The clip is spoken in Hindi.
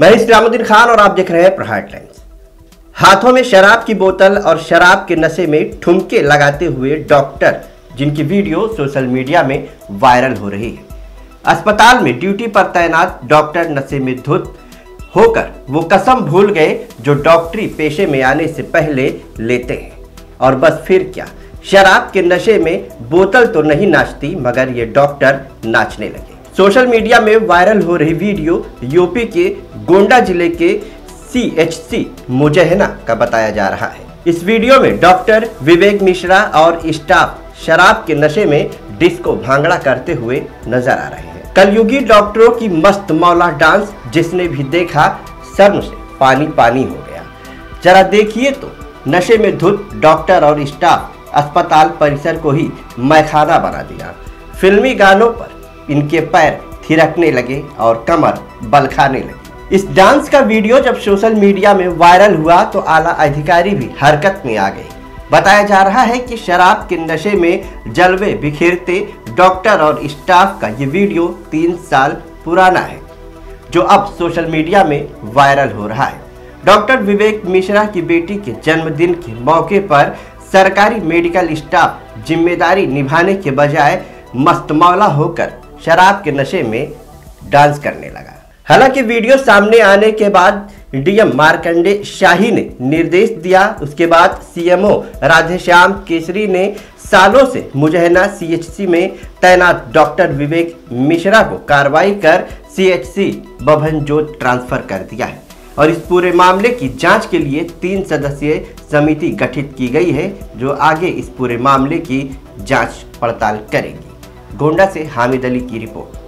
मैं इस्लामुद्दीन खान और आप देख रहे हैं प्रहार टाइम्स। हाथों में शराब की बोतल और शराब के नशे में ठुमके लगाते हुए डॉक्टर, जिनकी वीडियो सोशल मीडिया में वायरल हो रही है। अस्पताल में ड्यूटी पर तैनात डॉक्टर नशे में धुत होकर वो कसम भूल गए जो डॉक्टरी पेशे में आने से पहले लेते हैं। और बस फिर क्या, शराब के नशे में बोतल तो नहीं नाचती, मगर ये डॉक्टर नाचने लगे। सोशल मीडिया में वायरल हो रही वीडियो यूपी के गोंडा ज़िले के सी एच सी मुजहना का बताया जा रहा है। इस वीडियो में डॉक्टर विवेक मिश्रा और स्टाफ शराब के नशे में डिस्को भांगड़ा करते हुए नज़र आ रहे हैं। कलयुगी डॉक्टरों की मस्त मौला डांस जिसने भी देखा, शर्म से पानी पानी हो गया। जरा देखिए तो नशे में धुत डॉक्टर और स्टाफ अस्पताल परिसर को ही मैखाना बना दिया। फिल्मी गानों पर इनके पैर थिरकने लगे और कमर बल खाने लगी। इस डांस का वीडियो जब सोशल मीडिया में वायरल हुआ तो आला अधिकारी भी हरकत में आ गए। बताया जा रहा है कि शराब के नशे में जलवे बिखेरते डॉक्टर और स्टाफ का ये वीडियो तीन साल पुराना है, जो अब सोशल मीडिया में वायरल हो रहा है। डॉक्टर विवेक मिश्रा की बेटी के जन्मदिन के मौके पर सरकारी मेडिकल स्टाफ ज़िम्मेदारी निभाने के बजाय मस्तमौला होकर शराब के नशे में डांस करने लगा। हालाँकि वीडियो सामने आने के बाद डीएम मार्कंडे शाही ने निर्देश दिया। उसके बाद सीएमओ राधेश्याम केसरी ने सालों से मुजहना सीएचसी में तैनात डॉक्टर विवेक मिश्रा को कार्रवाई कर सीएचसी बभन जोत ट्रांसफ़र कर दिया है और इस पूरे मामले की जाँच के लिए तीन सदस्यीय समिति गठित की गई है, जो आगे इस पूरे मामले की जाँच पड़ताल करेगी। गोंडा से हामिद अली की रिपोर्ट